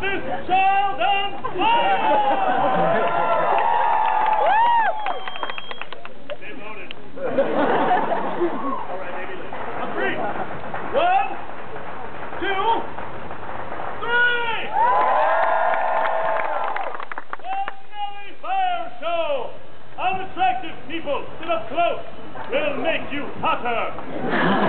this child on fire! They voted. All right, baby. Lee. On three. One, two, three! The Nelly Fire Show! Unattractive people, sit up close. We'll make you hotter.